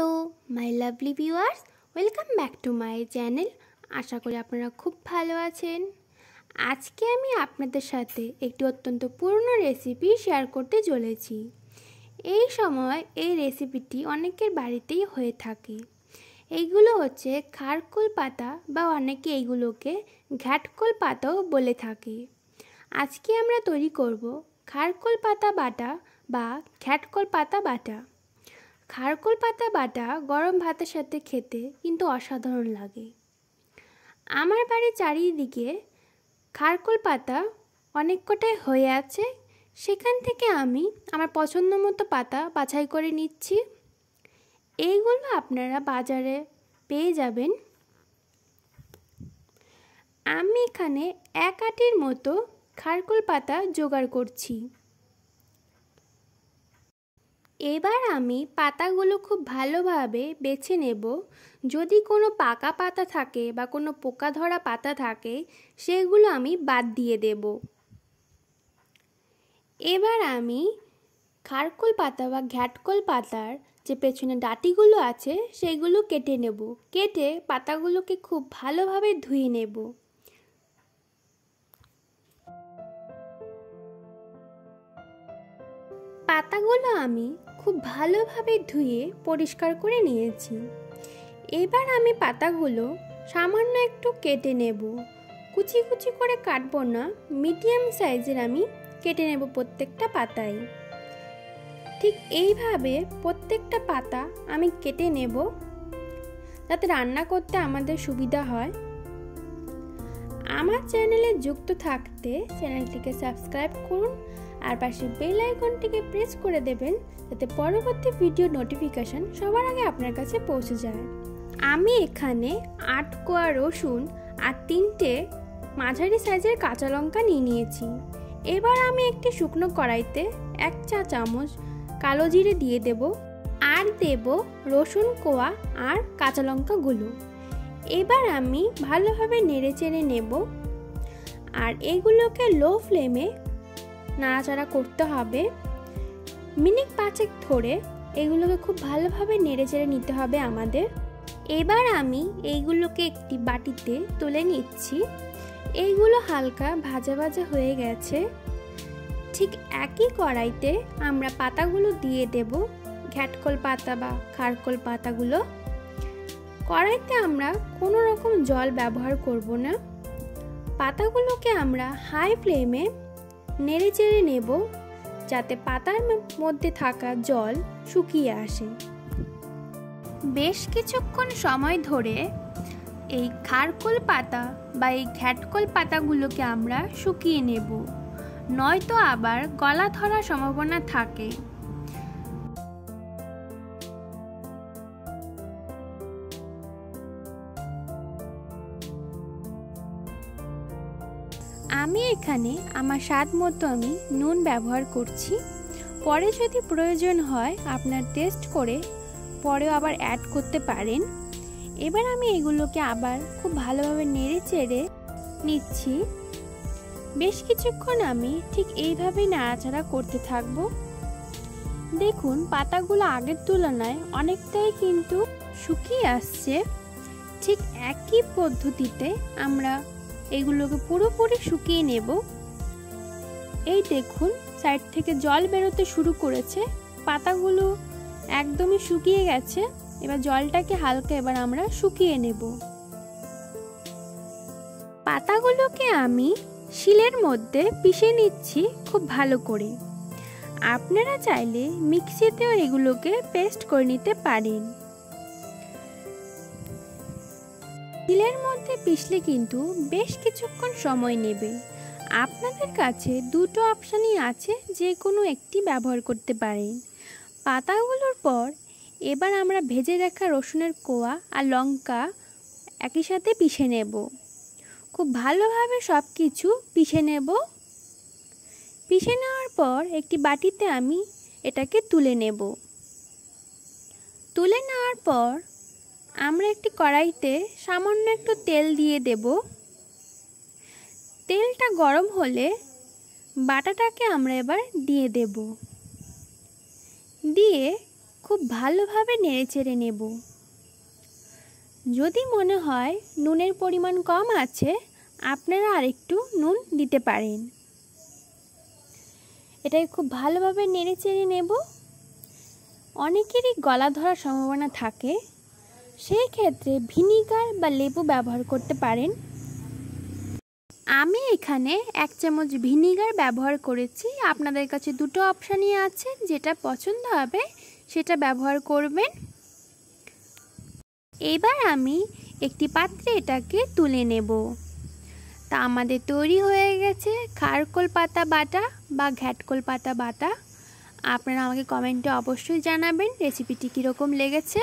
Hello, my lovely viewers, welcome back to my channel. আশা করি আপনারা খুব ভালো আছেন। আজকে আমি আপনাদের সাথে একটি অত্যন্ত পুরনো রেসিপি শেয়ার করতে চলেছি। এই সময় এই রেসিপিটি অনেকের বাড়িতেই হয়ে থাকে। এইগুলো হচ্ছে খারকোল পাতা বা অনেকে এইগুলোকে ঘ্যাটকোল পাতাও বলে থাকে। আজকে আমরা তৈরি করব খারকোল পাতা বাটা বা ঘ্যাটকোল পাতা বাটা। খারকোল পাতা বাটা গরম ভাতের সাথে খেতে কিন্তু অসাধারণ লাগে। আমার বাড়ির চারিদিকে খারকোল পাতা অনেক কটাই হয়ে আছে। সেখান থেকে আমি আমার পছন্দ মতো পাতা বাছাই করে নিচ্ছি। এইগুলো আপনারা বাজারে পেয়ে যাবেন। আমি এখানে এক আটির মতো খারকোল পাতা জোগাড় করছি। এবার আমি পাতাগুলো খুব ভালোভাবে বেছে নেব। যদি কোনো পাকা পাতা থাকে বা কোনো পোকা ধরা পাতা থাকে, সেগুলো আমি বাদ দিয়ে দেব। এবার আমি খারকোল পাতা বা ঘ্যাটকোল পাতার যে পেছনে ডাটিগুলো আছে, সেগুলো কেটে নেব। কেটে পাতাগুলোকে খুব ভালোভাবে ধুয়ে নেব। পাতাগুলো আমি খুব ভালোভাবে ধুয়ে পরিষ্কার করে নিয়েছি। এবার আমি পাতাগুলো সামান্য একটু কেটে নেব। কুচি কুচি করে কাটবো না, মিডিয়াম সাইজের আমি কেটে নেব প্রত্যেকটা পাতায়। ঠিক এইভাবে প্রত্যেকটা পাতা আমি কেটে নেব যাতে রান্না করতে আমাদের সুবিধা হয়। আমার চ্যানেলে যুক্ত থাকতে চ্যানেলটিকে সাবস্ক্রাইব করুন আর পাশে বেল আইকনটিকে প্রেস করে দেবেন যাতে পরবর্তী ভিডিও নোটিফিকেশান সবার আগে আপনার কাছে পৌঁছে যায়। আমি এখানে আট কোয়া রসুন আর তিনটে মাঝারি সাইজের কাঁচা লঙ্কা নিয়ে নিয়েছি। এবার আমি একটি শুকনো কড়াইতে এক চা চামচ কালো জিরে দিয়ে দেব আর দেব রসুন কোয়া আর কাঁচা লঙ্কাগুলো। এবার আমি ভালোভাবে নেড়ে চেড়ে নেব। আর এগুলোকে লো ফ্লেমে নাড়াচাড়া করতে হবে। মিনিট পাঁচেক ধরে এগুলোকে খুব ভালোভাবে নেড়ে চেড়ে নিতে হবে আমাদের। এবার আমি এইগুলোকে একটি বাটিতে তুলে নিচ্ছি। এইগুলো হালকা ভাজা ভাজা হয়ে গেছে। ঠিক একই কড়াইতে আমরা পাতাগুলো দিয়ে দেব, ঘ্যাটকল পাতা বা খারকল পাতাগুলো। কড়াইতে আমরা কোনো রকম জল ব্যবহার করব না। পাতাগুলোকে আমরা হাই ফ্লেমে নেড়ে চেড়ে নেব যাতে পাতার মধ্যে থাকা জল শুকিয়ে আসে। বেশ কিছুক্ষণ সময় ধরে এই খারকোল পাতা বা এই ঘ্যাটকোল পাতাগুলোকে আমরা শুকিয়ে নেব, নয়তো আবার গলা ধরার সম্ভাবনা থাকে। আমি এখানে আমার স্বাদ মতো আমি নুন ব্যবহার করছি। পরে যদি প্রয়োজন হয় আপনার টেস্ট করে পরেও আবার অ্যাড করতে পারেন। এবার আমি এগুলোকে আবার খুব ভালোভাবে নেড়ে চেড়ে নিচ্ছি। বেশ কিছুক্ষণ আমি ঠিক এইভাবেই নাড়াচাড়া করতে থাকব। দেখুন, পাতাগুলো আগের তুলনায় অনেকটাই কিন্তু শুকিয়ে আসছে। ঠিক একই পদ্ধতিতে আমরা এগুলোকে পুরোপুরি শুকিয়ে নেব। এই দেখুন, সাইড থেকে জল বেরোতে শুরু করেছে। পাতাগুলো একদমই শুকিয়ে গেছে। এবার জলটাকে হালকা এবার আমরা শুকিয়ে নেব। পাতাগুলোকে আমি শিলের মধ্যে পিষে নিচ্ছি খুব ভালো করে। আপনারা চাইলে মিক্সিতেও এগুলোকে পেস্ট করে নিতে পারেন। শিলের মধ্যে পিষলে কিন্তু বেশ কিছুক্ষণ সময় নেবে। আপনাদের কাছে দুটো অপশানই আছে যে কোনো একটি ব্যবহার করতে পারেন। পাতাগুলোর পর এবার আমরা ভেজে রাখা রসুনের কোয়া আর লঙ্কা একই সাথে পিষে নেব। খুব ভালোভাবে সব কিছু পিষে নেব। পিষে নেওয়ার পর একটি বাটিতে আমি এটাকে তুলে নেব। তুলে নেওয়ার পর আমরা একটি কড়াইতে সামান্য একটু তেল দিয়ে দেব। তেলটা গরম হলে বাটাটাকে আমরা এবার দিয়ে দেব। দিয়ে খুব ভালোভাবে নেড়েচেড়ে নেব। যদি মনে হয় নুনের পরিমাণ কম আছে, আপনারা আরেকটু নুন দিতে পারেন। এটাকে খুব ভালোভাবে নেড়েচেড়ে নেব। অনেকেরই গলা ধরার সম্ভাবনা থাকে। সেই ক্ষেত্রে ভিনিগার বা লেবু ব্যবহার করতে পারেন। আমি এখানে এক চামচ ভিনিগার ব্যবহার করেছি। আপনাদের কাছে দুটো অপশানই আছে, যেটা পছন্দ হবে সেটা ব্যবহার করবেন। এবার আমি একটি পাত্রে এটাকে তুলে নেব। তা আমাদের তৈরি হয়ে গেছে। খারকোল পাতা বাটা বা ঘ্যাটকোল পাতা বাটা। আপনারা আমাকে কমেন্টে অবশ্যই জানাবেন রেসিপিটি কীরকম লেগেছে।